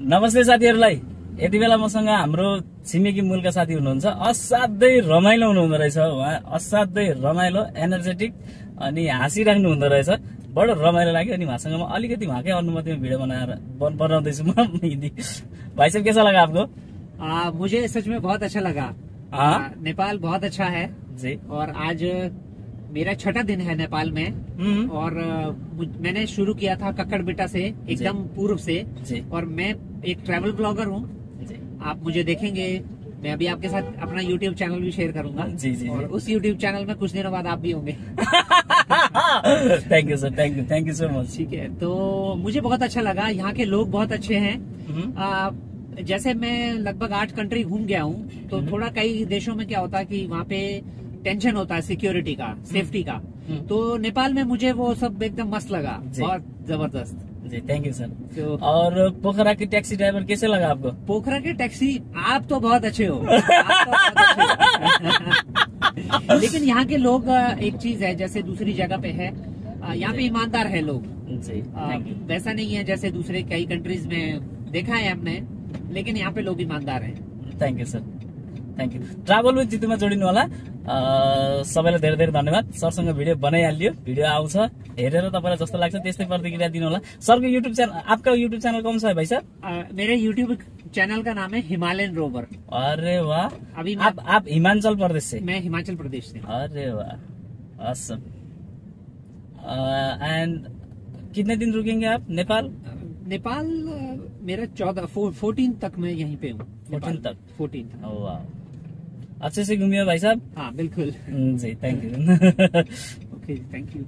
नमस्ते साथीहरूलाई। यति बेला मसँग हाम्रो छिमेकी मूलका साथी हुनुहुन्छ। असाध्यै रमाइलो हुनुहुँदो रहेछ उहाँ असाध्यै रमाइलो एनर्जेटिक अनि हाँसिराख्नु हुँदो रहेछ। बडो रमाइलो लाग्यो अनि उहाँसँग म अलिकति उहाँकै अनुमतिमा भिडियो बनाएर बन- बनाउँदैछु म हिन्दी भाइ साहब कैसा लगा आपको? आ, मुझे सच में बहुत अच्छा लगा? आ, नेपाल बहुत अच्छा है। जी। और आज मेरा छठा दिन है नेपाल में हम्म, और मैंने शुरू किया था कक्कड़ बेटा से एकदम पूर्व से। और मैं एक ट्रैवल ब्लॉगर हूँ। आप मुझे देखेंगे। मैं अभी आपके साथ अपना यूट्यूब चैनल भी शेयर करूँगा। जी, जी। और उस यूट्यूब चैनल में कुछ दिनों बाद आप भी होंगे। Thank you sir thank you thank you so much ठीक है। तो मुझे बहुत अच्छा लगा। यहाँ के लोग बहुत अच्छे हैं। हम्म, जैसे मैं लगभग आठ कंट्री घूम गया हूँ तो हम्म। थोड़ा कई देशों में क्या होता है कि वहाँ पे टेंशन होता है सिक्योरिटी का सेफ्टी का। हम्म। तो नेपाल में मुझे वो सब एकदम मस्त लगा बहुत ज़बरदस्त। जी थैंक यू सर और पोखरा की टैक्सी ड्राइवर कैसे लगा आपको? पोखरा के टैक्सी आप तो बहुत अच्छे हो। तो अच्छे हो। लेकिन यहाँ के लोग एक चीज़ है जैसे दूसरी जगह पे है यहाँ पे ईमानदार है लोग। जी वैसा नहीं है जैसे दूसरे कई कंट्रीज़ में देखा है हमने लेकिन यहाँ पे लोग ईमानदार हैं। Thank you sir thank you travel with जितुमा जोडिनु होला सबैलाई धेरै धेरै धन्यवाद। सरसँग भिडियो बनाइहालियो। भिडियो आउँछ। हेरेर तपाईँलाई जस्तो लाग्छ त्यस्तै प्रतिक्रिया दिनु होला सरको युट्युब च्यानल आपका युट्युब च्यानल कौन सा है भाइ सर? मेरे यूट्यूब चैनल का नाम है हिमालयन रोवर। अरे वाह। अभी आप आप हिमाचल प्रदेश से मैं हिमाचल प्रदेश से। अरे वाह। Awesome. एंड कितने दिन रुकेंगे आप? नेपाल? नेपाल मेरा चौदह फोर्टीन तक मैं यहीं पे हूँ। 14 तक? फोर्टीन तक। Oh, wow. अच्छे से घूमिए भाई साहब। हाँ बिल्कुल। जी thank you okay thank you